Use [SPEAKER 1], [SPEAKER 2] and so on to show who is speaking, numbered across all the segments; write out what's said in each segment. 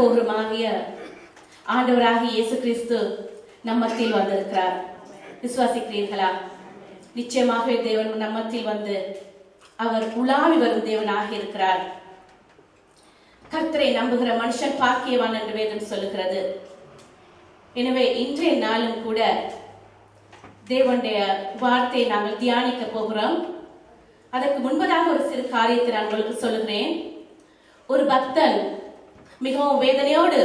[SPEAKER 1] இருக்கிறவரும் வரப்போகிறமாகிய இயேசு கிறிஸ்து நம்மத்தில் வந்திருக்கிறார். விசுவாசிக்கிறீர்களா? நிச்சயமாகவே தேவன் நம்மத்தில் வந்து அவர் உலாவி வரும் தேவனாக இருக்கிறார். கர்த்தரை நம்புகிற மனுஷன் பாக்கியவான் என்று வேதம் சொல்லுகிறது. எனவே இன்றைய நாளும் கூட தேவனுடைய வார்த்தையை நாங்கள் தியானிக்க போகிறோம். அதற்கு முன்பதாக ஒரு சிறு காரியத்தை நான் உங்களுக்கு சொல்லுகிறேன். ஒரு பக்தன் மிகவும் வேதனையோடு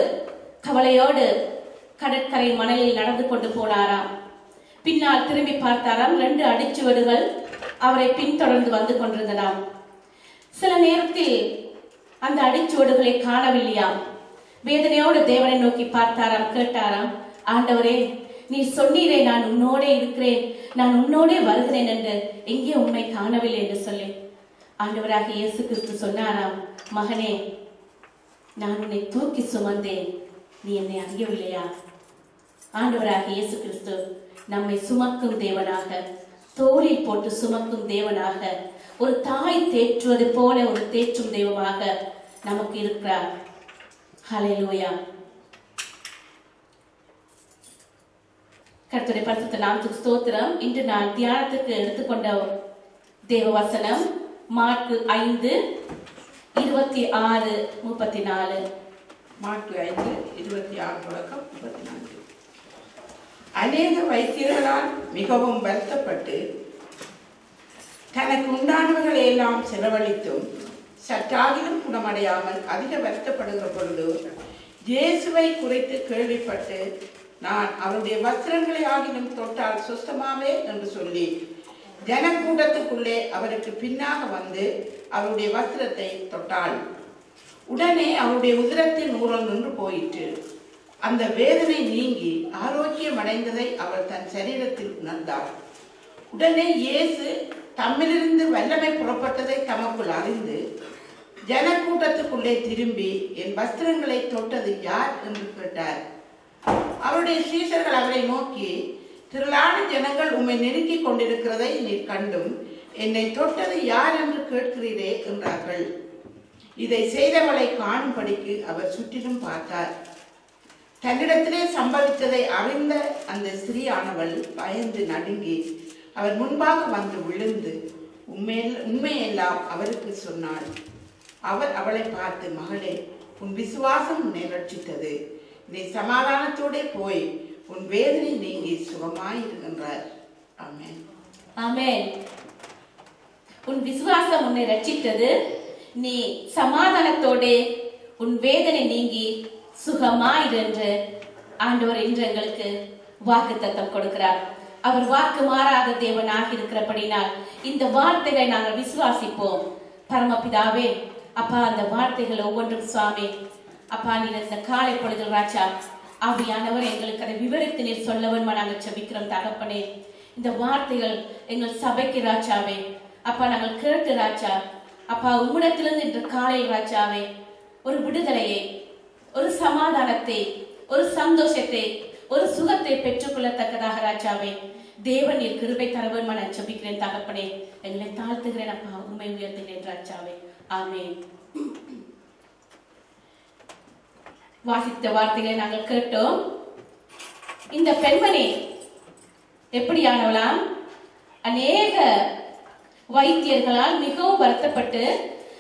[SPEAKER 1] கவலையோடு கடற்கரை மணலில் நடந்து கொண்டு போனாராம். பின்னால் திரும்பி பார்த்தாராம் ரெண்டு அடிச்சுவடுகள் அவரை பின்தொடர்ந்து வந்து கொண்டிருந்ததாம். சில நேரத்தில் அந்த அடிச்சுவடுகளை காணவில்லையாம். வேதனையோடு தேவனை நோக்கி பார்த்தாராம் கேட்டாராம் ஆண்டவரே நீ சொன்னீரே நான் உன்னோடே இருக்கிறேன். நான் உன்னோடே வருகிறேன் என்று எங்கே உண்மை காணவில்லை என்று சொல்லி. ஆண்டவராக இயேசு கிறிஸ்து சொன்னாராம் மகனே நான் உன்னை தூக்கி சுமந்தேன். நீ என்னை அறியவில்லையா? ஆண்டவராக இயேசு கிறிஸ்து நம்மை சுமக்கும் தேவனாக தோளில் போட்டு சுமக்கும் தேவனாக ஒரு தாய் தேற்றுவது போல ஒரு தேற்றும் தெய்வமாக நமக்கு இருக்கிறார். ஹalleluya. கர்த்தரை பரிசுத்த நாமத்துக்கு ஸ்தோத்திரம். இன்று நான் தியானத்துக்கு எடுத்துக்கொண்ட தேவ வசனம் மார்க்கு ஐந்து இருபத்தி ஆறு முப்பத்தி நாலு.
[SPEAKER 2] மாட்டு ஐந்து இருபத்தி ஆறு தொடக்கம் முப்பத்தி நான்கு. அநேக வைத்தியர்களால் மிகவும் வருத்தப்பட்டு தனக்கு உண்டானவர்களை எல்லாம் செலவழித்தும் சற்றாகிலும் குணமடையாமல் அதிக வருத்தப்படுகிற பொழுது இயேசுவை குறித்து கேள்விப்பட்டு நான் அவருடைய வஸ்திரங்களை ஆகிலும் தொட்டால் சுஸ்தமாவே என்று சொல்லி ஜனக்கூட்டத்துக்குள்ளே அவருக்கு பின்னாக வந்து அவருடைய வஸ்திரத்தை தொட்டாள். உடனே அவருடைய உதிரத்தின் ஊரல் நின்று போயிற்று. அந்த வேதனை நீங்கி ஆரோக்கியம் அடைந்ததை அவள் தன் சரீரத்தில் உணர்ந்தாள். உடனே இயேசு தம்மிலிருந்து வல்லமை புறப்பட்டதை தமக்குள் அறிந்து ஜனக்கூட்டத்துக்குள்ளே திரும்பி என் வஸ்திரங்களை தொட்டது யார்? என்று கேட்டார். அவருடைய சீசர்கள் அவரை நோக்கி திரளான ஜனங்கள் உம்மை நெருக்கிக் கொண்டிருக்கிறதை நீர் கண்டும். என்னை தொட்டது யார் என்று கேட்கிறீரே என்றார்கள். இதை செய்தவளை காணும்படிக்கு அவர் சுற்றிலும் பார்த்தார். தன்னிடத்திலே சம்பவித்ததை அறிந்த அந்த ஸ்திரீயானவள் பயந்து நடுங்கி அவர் முன்பாக வந்து விழுந்து உண்மையில் உண்மையெல்லாம் அவருக்கு சொன்னாள். அவர் அவளை பார்த்து மகளே உன் விசுவாசம் உன்னை ரட்சித்தது. நீ சமாதானத்தோடே போய் உன் வேதனை நீங்கி சுகமாயிருக்கின்றார். ஆமேன்.
[SPEAKER 1] ஆமேன். உன் விசுவாசம் உன்னை ரட்சித்தது. நீ சமாதானத்தோடே உன் வேதனை நீங்கி சுகமாயிரு என்று ஆண்டவர் இன்று எங்களுக்கு வாக்கு தத்தம் கொடுக்கிறார். அவர் வாக்கு மாறாத தேவனாக இருக்கிறபடினால் இந்த வார்த்தைகளை நாங்கள் விசுவாசிப்போம். பரமபிதாவே அப்பா அந்த வார்த்தைகள் ஒவ்வொன்றும் சுவாமி அப்பா நீ இந்த காலை பொழுது ராஜா ஆவியானவர் எங்களுக்கு அதை விவரித்து நீர் சொல்லவன் நாங்கள் செபிக்கிறோம் தகப்பனே. இந்த வார்த்தைகள் எங்கள் சபைக்கு ராஜாவே. அப்பா நாங்கள் கேட்டு ராஜா. அப்பா உம்மிடத்திலிருந்து இன்று காலை ராஜாவே. ஒரு விடுதலையை ஒரு சமாதானத்தை ஒரு சந்தோஷத்தை ஒரு சுகத்தை பெற்றுக்கொள்ளத்தக்கதாக ராஜாவே. தேவன் நீர் கிருபை தரவன் நான் ஜெபிக்கிறேன் தகப்பனே. எங்களை தாழ்த்துகிறேன் அப்பா. உண்மை உயர்த்துகிறேன் ராஜாவே. ஆமென். வாசித்த வார்த்தைகளை நாங்கள் கேட்டோம். இந்த பெண்மணி எப்படியானவளாம்? அநேக வைத்தியர்களால் மிகவும் வருத்தப்பட்டு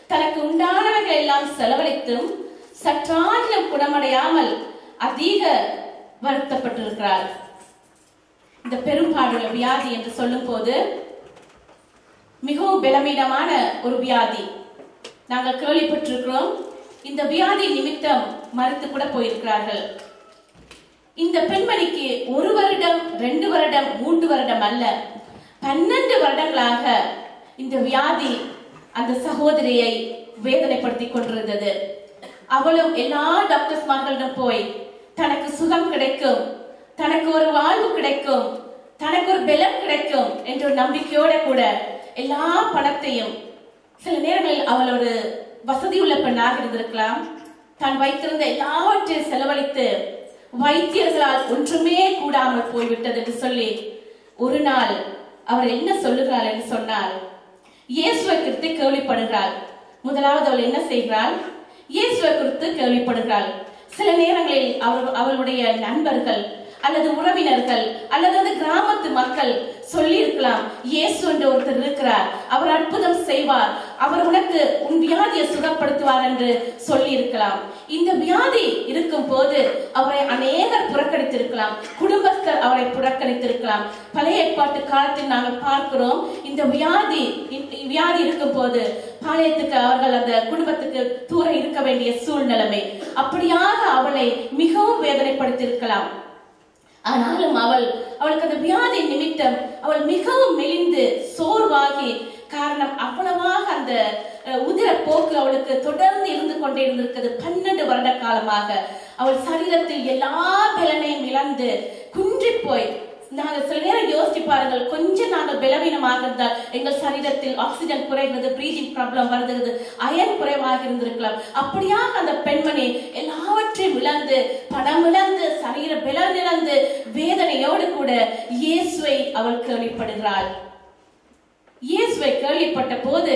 [SPEAKER 1] தனக்கு உண்டானவைகள் எல்லாம் செலவழித்தும் சற்றாகிலும் குணமடையாமல் அதிக வருத்தப்பட்டிருக்கிறார் இந்த பெரும்பாடுள்ள வியாதி என்று சொல்லும் போது மிகவும் பலவீனமான ஒரு வியாதி. நாங்கள் கேள்விப்பட்டிருக்கிறோம். இந்த வியாதி நிமித்தம் மறுத்து கூட போயிருக்கிறார்கள். இந்த பெண்மணிக்கு ஒரு வருடம் ரெண்டு வருடம் மூன்று வருடம் அல்ல பன்னெண்டு வருடங்களாக இந்த வியாதி அந்த சகோதரியை வேதனைப்படுத்திக் கொண்டிருந்தது. அவளும் எல்லா டாக்டர்ஸ்மார்களிடம் போய் தனக்கு சுகம் கிடைக்கும் தனக்கு ஒரு வாழ்வு கிடைக்கும் தனக்கு ஒரு பலம் கிடைக்கும் என்ற ஒரு நம்பிக்கையோட கூட எல்லா பணத்தையும் சில நேரங்களில் அவளோட வசதி உள்ள பெண்ணாக இருந்திருக்கலாம். தான் வைத்திருந்த எல்லாவற்றையும் செலவழித்து வைத்தியர்களால் ஒன்றுமே கூடாமல் போய்விட்டது என்று சொல்லி ஒரு நாள் அவர் என்ன சொல்லுகிறாள் என்று சொன்னால் இயேசுவை குறித்து கேள்விப்படுகிறாள். முதலாவது அவள் என்ன செய்கிறாள்? இயேசுவை குறித்து கேள்விப்படுகிறாள். சில நேரங்களில் அவர் அவளுடைய நண்பர்கள் அல்லது உறவினர்கள் அல்லது அந்த கிராமத்து மக்கள் சொல்லி இருக்கலாம் இயேசு என்று ஒருத்தர் இருக்கிறார் அவர் அற்புதம் செய்வார் அவர் உனக்கு உன் வியாதியை சுகப்படுத்துவார் என்று சொல்லி இருக்கலாம் இந்த வியாதி இருக்கும் போது அவரை அநேகர் புறக்கணித்திருக்கலாம். குடும்பஸ்தர் அவரை புறக்கணித்திருக்கலாம். பழைய ஏற்பாட்டு காலத்தில் நாங்கள் பார்க்கிறோம் இந்த வியாதி வியாதி இருக்கும் போது பாளையத்துக்கு அவர்கள் அந்த குடும்பத்துக்கு தூர இருக்க வேண்டிய சூழ்நிலைமை. அப்படியாக அவளை மிகவும் வேதனைப்படுத்தியிருக்கலாம். ஆனாலும் அவள் அவளுக்கு அந்த வியாதி நிமித்தம் அவள் மிகவும் மெலிந்து சோர்வாகி காரணம் அவ்வளவாக அந்த உதிர போக்கு அவளுக்கு தொடர்ந்து இருந்து கொண்டே இருந்திருக்கிறது பன்னெண்டு வருட காலமாக. அவள் சரீரத்தில் எல்லா பலனையும் இழந்து குன்றி போய் நாங்கள் சில நேரம் யோசிச்சு பாருங்கள் கொஞ்சம் நாங்கள் பலவீனமாக இருந்தால் எங்கள் சரீரத்தில் ஆக்சிஜன் குறைகிறது பிரீதிங் ப்ராப்ளம் வருகிறது அயன் குறைவாக இருந்திருக்கலாம். அப்படியாக அந்த பெண்மணி எல்லாவற்றையும் இழந்து பணம் இழந்து சரீர பலம் இழந்து வேதனையோடு கூட இயேசுவை அவள் கேள்விப்படுகிறாள். இயேசுவை கேள்விப்பட்ட போது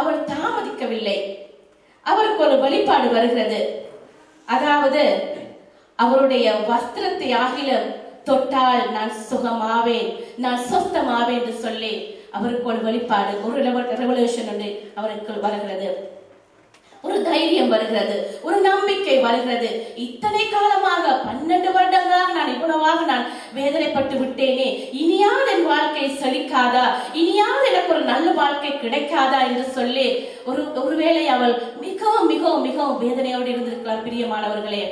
[SPEAKER 1] அவள் தாமதிக்கவில்லை. அவருக்கு ஒரு வழிபாடு வருகிறது. அதாவது அவருடைய வஸ்திரத்தை ஆகிலும் தொட்டால் நான் சுகமாவேன் நான் சொஸ்தமாவேன் என்று சொல்லி அவருக்கு ஒரு வழிபாடு ஒரு ரெவல்யூஷன் ஒன்று அவருக்கு வருகிறது. ஒரு தைரியம் வருகிறது ஒரு நம்பிக்கை வருகிறது. இத்தனை காலமாக பன்னெண்டு வருடங்களாக நான் இவ்வளவாக நான் வேதனைப்பட்டு விட்டேனே. இனியாவது என் வாழ்க்கை செழிக்காதா? இனியாவது எனக்கு ஒரு நல்ல வாழ்க்கை கிடைக்காதா என்று சொல்லி. ஒரு ஒருவேளை அவள் மிகவும் மிகவும் மிகவும் வேதனையோடு இருந்திருக்கலாம் பிரியமானவர்களே.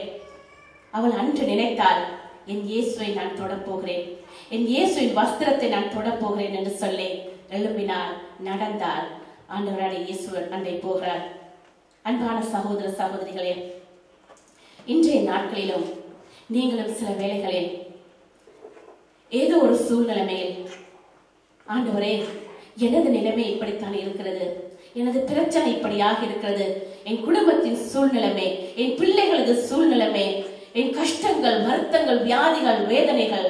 [SPEAKER 1] அவள் அன்று நினைத்தாள் என் இயேசுவை நான் தொடப்போகிறேன். என் இயேசுவின் வஸ்திரத்தை நான் தொடப்போகிறேன் என்று சொல்லி. எழுப்பினாள் நடந்தாள். ஆண்டவராட இயேசுவர் அன்றை போகிறார். அன்பான சகோதர சகோதரிகளே இன்றைய நாட்களிலும் நீங்களும் சில வேளைகளில் ஏதோ ஒரு சூழ்நிலைமையில் ஆண்டவரே எனது நிலைமை இப்படித்தான் இருக்கிறது? எனது பிரச்சனை இப்படியாக இருக்கிறது? என் குடும்பத்தின் சூழ்நிலைமை என் பிள்ளைகளது சூழ்நிலைமை என் கஷ்டங்கள் வருத்தங்கள் வியாதிகள் வேதனைகள்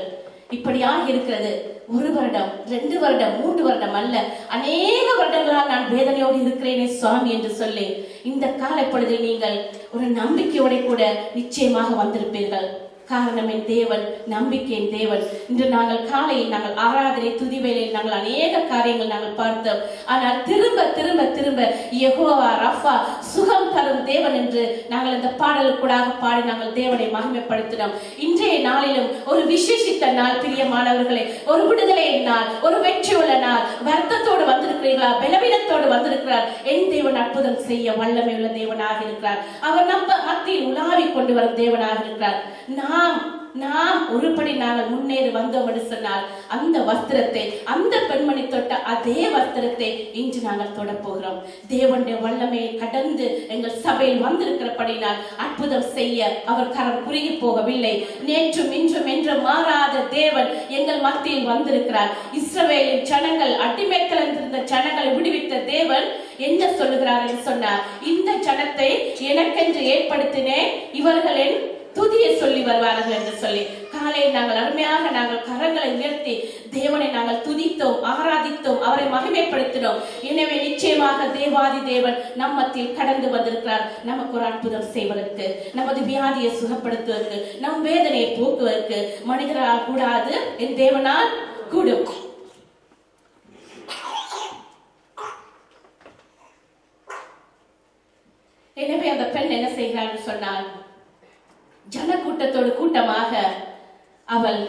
[SPEAKER 1] இப்படியாக இருக்கிறது. ஒரு வருடம் ரெண்டு வருடம் மூன்று வருடம் அல்ல அநேக வருடங்களால் நான் வேதனையோடு இருக்கிறேனே சுவாமி என்று சொல்லி இந்த காலப்பொழுதில் நீங்கள் ஒரு நம்பிக்கையோட கூட நிச்சயமாக வந்திருப்பீர்கள். காரணம் என் தேவன் நம்பிக்கையின் தேவன். இன்று நாங்கள் காலையில் நாங்கள் ஆராதனை துதிவேலையில் நாங்கள் அநேக காரியங்கள் நாங்கள் பார்த்தோம். ஆனால் திரும்ப திரும்ப திரும்ப யகோவா ரஃபா சுகம் தரும் தேவன் என்று நாங்கள் இந்த பாடல் கூட பாடி நாங்கள் தேவனை மகிமைப்படுத்தினோம். இன்றைய நாளிலும் ஒரு விசேஷித்த நாள் பிரியமானவர்களே. ஒரு விடுதலை நாள் ஒரு வெற்றி உள்ள நாள். வருத்தத்தோடு பார்க்கிறீர்களா பலவீனத்தோடு வந்திருக்கிறார். என் தேவன் அற்புதம் செய்ய வல்லமை உள்ள தேவனாக இருக்கிறார். அவர் நம்ம மத்தியில் உலாவி கொண்டு வரும் தேவனாக இருக்கிறார். நாம் நாம் ஒருபடி நாங்கள் முன்னேறி வந்தோம் என்று சொன்னால் அந்த வஸ்திரத்தை அந்த பெண்மணி தொட்ட அதே வஸ்திரத்தை இன்று நாங்கள் தொடப் போகிறோம் தேவனுடைய வல்லமையை கடந்து எங்கள் சபையில் வந்திருக்கிறபடினால் அற்புதம் செய்ய அவர் கரம் குறுகி போகவில்லை. நேற்றும் இன்றும் என்று மாறாத தேவன் எங்கள் மத்தியில் வந்திருக்கிறார். இஸ்ரவேலின் ஜனங்கள் அடிமைத்தல் இருந்த ஜனங்களை விடுவித்த தேவன் என்ன சொல்லுகிறார் என்று சொன்னார் இந்த ஜனத்தை எனக்கென்று ஏற்படுத்தினேன் இவர்களின் துதியை சொல்லி வருவார்கள் என்று சொல்லி காலையில் நாங்கள் அருமையாக நாங்கள் கரங்களை உயர்த்தி தேவனை நாங்கள் துதித்தோம் ஆராதித்தோம் அவரை மகிமைப்படுத்தினோம். எனவே நிச்சயமாக தேவாதி தேவன் நம்மத்தில் கடந்து வந்திருக்கிறார். நமக்கு ஒரு அற்புதம் செய்வதற்கு நமது வியாதியை சுகப்படுத்துவதற்கு நம் வேதனையை போக்குவதற்கு மனிதரால் கூடாது என் தேவனால் கூடும். எனவே அந்த பெண் என்ன செய்கிறார் சொன்னால் ஜனக்கூட்டத்தோடு கூட்டமாக அவள்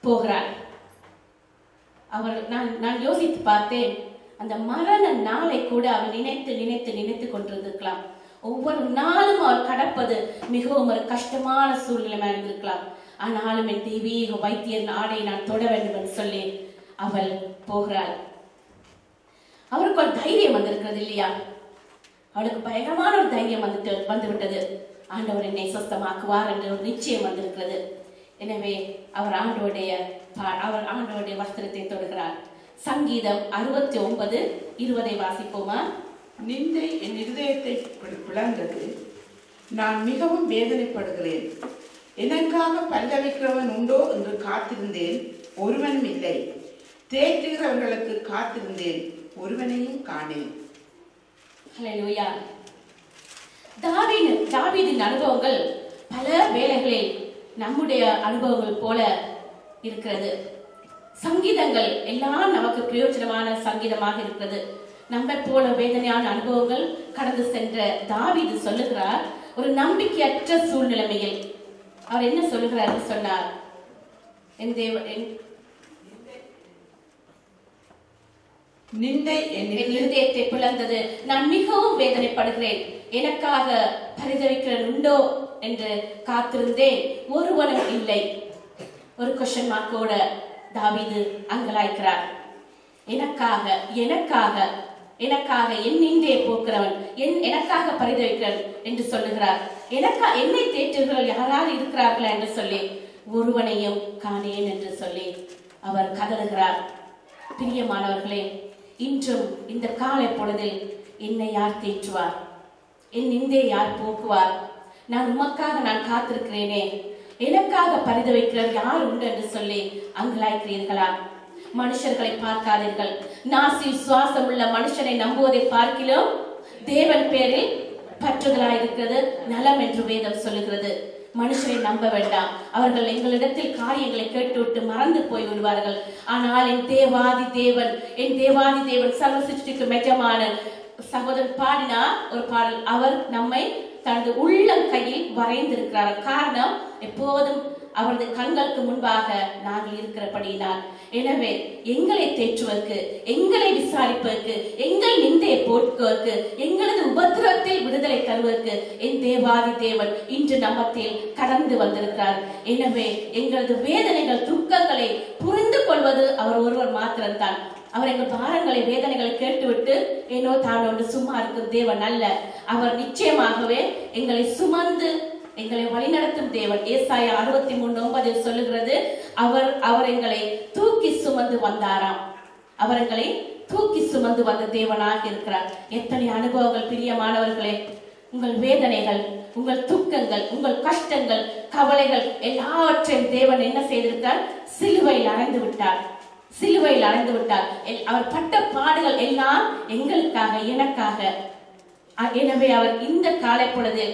[SPEAKER 1] போகிறாள். அவள் நான் நான் யோசித்து பார்த்தேன். அந்த மரண நாளை கூட அவள் நினைத்து நினைத்து நினைத்து கொண்டிருந்திருக்கலாம். ஒவ்வொரு நாளும் அவள் கடப்பது மிகவும் ஒரு கஷ்டமான சூழ்நிலையா இருந்திருக்கலாம். ஆனாலும் என் தெய்வீக வைத்தியர் ஆடை நான் தொட வேண்டும் என்று சொல்லி அவள் போகிறாள். அவருக்கு ஒரு தைரியம் வந்திருக்கிறது இல்லையா? அவளுக்கு பயங்கரமான ஒரு தைரியம் வந்துட்டு வந்துவிட்டது. ஆண்டவர் என்னை சொஸ்தமாக்குவார் என்ற ஒரு நிச்சயம் வந்திருக்கிறது. எனவே அவர் ஆண்டோடைய அவர் ஆண்டோடைய வஸ்திரத்தை தொடுகிறார். சங்கீதம் அறுபத்தி ஒன்பது இருபதை வாசிப்போமா?
[SPEAKER 2] நிந்தை என் இருதயத்தை பிளந்தது. நான் மிகவும் வேதனைப்படுகிறேன். எனக்காக பல்லவிக்கிறவன் உண்டோ என்று காத்திருந்தேன். ஒருவனும் இல்லை. தேற்றுகிறவர்களுக்கு காத்திருந்தேன். ஒருவனையும் காணேன்.
[SPEAKER 1] ஹalleluya. தாவீது தாவீதின் அனுபவங்கள் பல வேளைகளில் நம்முடைய அனுபவங்கள் போல இருக்கிறது. சங்கீதங்கள் எல்லாம் நமக்கு பிரயோஜனமான சங்கீதமாக இருக்கிறது. நம்மை போல வேதனையான அனுபவங்கள் கடந்து சென்ற தாவீது சொல்லுகிறார் ஒரு நம்பிக்கையற்ற சூழ்நிலைமையில். அவர் என்ன சொல்லுகிறார் சொன்னார்? என் தேவ என்
[SPEAKER 2] நிந்தை
[SPEAKER 1] என்
[SPEAKER 2] என்னில்
[SPEAKER 1] இருதயத்தை பிளந்தது. நான் மிகவும் வேதனைப்படுகிறேன். எனக்காக பரிதவிக்கிறன் உண்டோ என்று காத்திருந்தேன். ஒருவனும் இல்லை. ஒரு கொஸ்டின் மார்க்கோட தாவிது அங்கலாய்க்கிறார். எனக்காக எனக்காக எனக்காக என் நிந்தையை போக்குறவன் என் எனக்காக பரிதவிக்கிறன் என்று சொல்லுகிறார். எனக்கா என்னை தேற்றுகிறவள் யாராவது இருக்கிறார்களா? என்று சொல்லி ஒருவனையும் காணேன் என்று சொல்லி அவர் கதறுகிறார். பிரியமானவர்களே இன்றும் இந்த காலை பொழுதில் என்னை யார் தேற்றுவார்? என் நிந்தை யார் போக்குவார்? நான் உமக்காக நான் காத்திருக்கிறேனே. எனக்காக பரிதவிக்கிறவர் யார் உண்டு என்று சொல்லி அங்கலாய்க்கிறீர்களா? மனுஷர்களை பார்க்காதீர்கள். நாசில் சுவாசம் உள்ள மனுஷனை நம்புவதை பார்க்கிலும் தேவன் பேரில் பற்றுதலாயிருக்கிறது நலம் என்று வேதம் சொல்லுகிறது. மனுஷரை நம்ப வேண்டாம். அவர்கள் எங்களிடத்தில் காரியங்களை கேட்டுவிட்டு மறந்து போய் விடுவார்கள். ஆனால் என் தேவாதி தேவன் என் தேவாதி தேவன் சர்வ சிருஷ்டிக்கு மெஜமான சகோதரன் பாடினா ஒரு பாடல் அவர் நம்மை தனது உள்ளம் கையில் வரைந்திருக்கிறார். காரணம் எப்போதும் அவரது கண்களுக்கு முன்பாக நாங்கள் இருக்கிறபடியினால். எனவே எங்களை தேற்றுவதற்கு எங்களை விசாரிப்பதற்கு எங்கள் நிந்தையை போக்குவதற்கு எங்களது உபத்திரத்தில் விடுதலை தருவதற்கு என் தேவாதி தேவன் இன்று நம்மத்தில் கடந்து வந்திருக்கிறார். எனவே எங்களது வேதனைகள் துக்கங்களை புரிந்து கொள்வது அவர் ஒருவர் மாத்திரம்தான். அவர் எங்கள் பாரங்களை வேதனைகளை கேட்டுவிட்டு ஏனோ தான் ஒன்று சும்மா இருக்கும் தேவன் அல்ல. அவர் நிச்சயமாகவே எங்களை சுமந்து எங்களை வழிநடத்தும் தேவன். ஏசாய அறுபத்தி மூணு ஒன்பதில் சொல்லுகிறது அவர் அவர் எங்களை தூக்கி சுமந்து வந்தாராம். அவர் எங்களை தூக்கி சுமந்து வந்த தேவனாக இருக்கிறார். எத்தனை அனுபவங்கள் பிரியமானவர்களே. உங்கள் வேதனைகள் உங்கள் துக்கங்கள் உங்கள் கஷ்டங்கள் கவலைகள் எல்லாவற்றையும் தேவன் என்ன செய்திருக்கார் சிலுவையில் அடைந்து விட்டார். சிலுவையில் அடைந்து விட்டார். அவர் பட்ட பாடுகள் எல்லாம் எங்களுக்காக எனக்காக. எனவே அவர் இந்த காலை பொழுது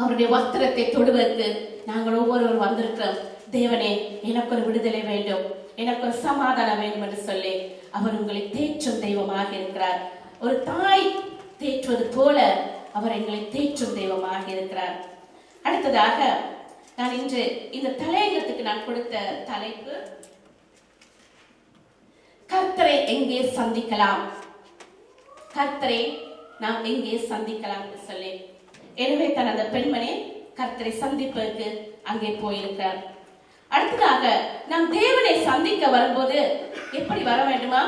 [SPEAKER 1] அவருடைய வஸ்திரத்தை தொடுவதற்கு நாங்கள் ஒவ்வொருவரும் வந்திருக்கிறோம். தேவனே எனக்கு ஒரு விடுதலை வேண்டும். எனக்கு ஒரு சமாதானம் வேண்டும் என்று சொல்லி அவர் உங்களை தேற்றும் தெய்வமாக இருக்கிறார். ஒரு தாய் தேற்றுவது போல அவர் எங்களை தேற்றும் தெய்வமாக இருக்கிறார். அடுத்ததாக நான் இன்று இந்த தலையங்கத்துக்கு நான் கொடுத்த தலைப்பு கர்த்தரை எங்கே சந்திக்கலாம்? கர்த்தரை நாம் எங்கே சந்திக்கலாம் என்று சொல்லி. எனவே தன் அந்த பெண்மணி கர்த்தரை சந்திப்பதற்கு அங்கே போயிருக்கிறார். அடுத்ததாக நாம் தேவனை சந்திக்க வரும்போது எப்படி வர வேண்டுமா?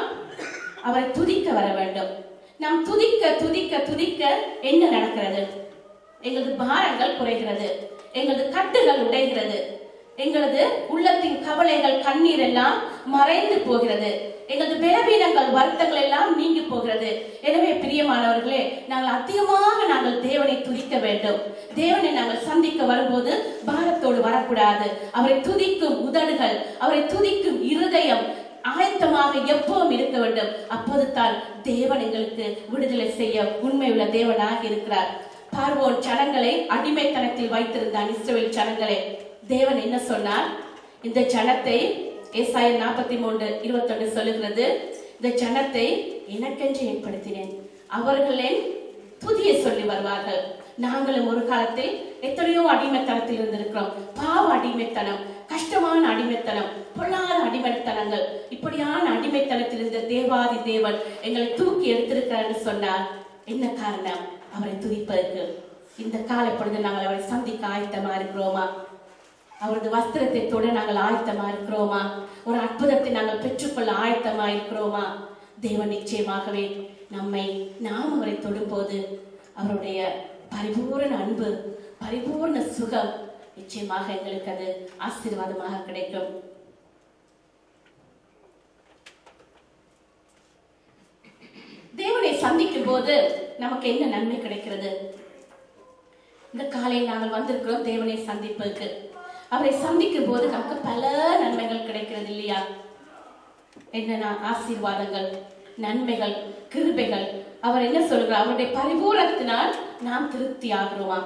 [SPEAKER 1] அவரை துதிக்க வர வேண்டும். நாம் துதிக்க துதிக்க துதிக்க என்ன நடக்கிறது? எங்களது பாரங்கள் குறைகிறது. எங்களது கட்டுகள் உடைகிறது. எங்களது உள்ளத்தின் கவலைகள் கண்ணீர் எல்லாம் மறைந்து போகிறது. எங்களது பலவீனங்கள் வருத்தங்கள் எல்லாம் நீங்கி போகிறது. எனவே பிரியமானவர்களே நாங்கள் அதிகமாக நாங்கள் தேவனை துதிக்க வேண்டும். தேவனை நாங்கள் சந்திக்க வரும்போது பாரத்தோடு வரக்கூடாது. அவரை துதிக்கும் உதடுகள் அவரை துதிக்கும் இருதயம் ஆயத்தமாக எப்பவும் இருக்க வேண்டும். அப்போது தான் தேவன் எங்களுக்கு விடுதலை செய்ய உண்மையுள்ள தேவனாக இருக்கிறார். பார்வோன் ஜனங்களை அடிமைத்தனத்தில் வைத்திருந்தான் இஸ்ரவேல் ஜனங்களை தேவன் என்ன சொன்னார்? இந்த ஜனத்தை ஏசாயம் நாற்பத்தி மூன்று இருபத்தொன்னு சொல்லுகிறது இந்த ஜனத்தை எனக்கென்று ஏற்படுத்தினேன். அவர்களே துதியை சொல்லி வருவார்கள். நாங்களும் ஒரு காலத்தில் எத்தனையோ அடிமைத்தனத்தில் இருந்திருக்கிறோம். பாவ அடிமைத்தனம் கஷ்டமான அடிமைத்தனம் பொல்லாத அடிமைத்தனங்கள். இப்படியான அடிமைத்தனத்தில் இருந்த தேவாதி தேவன் எங்களை தூக்கி எடுத்திருக்கிறார் சொன்னார். என்ன காரணம்? அவரை துதிப்பதற்கு. இந்த காலப்பொழுது நாங்கள் அவரை சந்திக்க ஆயத்தமா இருக்கிறோமா? அவரது வஸ்திரத்தை தொட நாங்கள் ஆயத்தமா இருக்கிறோமா? ஒரு அற்புதத்தை நாங்கள் பெற்றுக்கொள்ள ஆயத்தமா இருக்கிறோமா? தேவன் நிச்சயமாகவே நம்மை நாம் அவரை தொடும்போது அவருடைய பரிபூரண அன்பு பரிபூரண சுகம் நிச்சயமாக எங்களுக்கு அது ஆசீர்வாதமாக கிடைக்கும். தேவனை சந்திக்கும் போது நமக்கு என்ன நன்மை கிடைக்கிறது? இந்த காலையில் நாங்கள் வந்திருக்கிறோம் தேவனை சந்திப்பதற்கு. அவரை சந்திக்கும் போது நமக்கு பல நன்மைகள் கிடைக்கிறது இல்லையா? என்னன்னா ஆசீர்வாதங்கள் நன்மைகள் கிருபைகள். அவர் என்ன சொல்கிறார் அவருடைய பரிபூரத்தினால் நாம் திருப்தி ஆகிறோமா?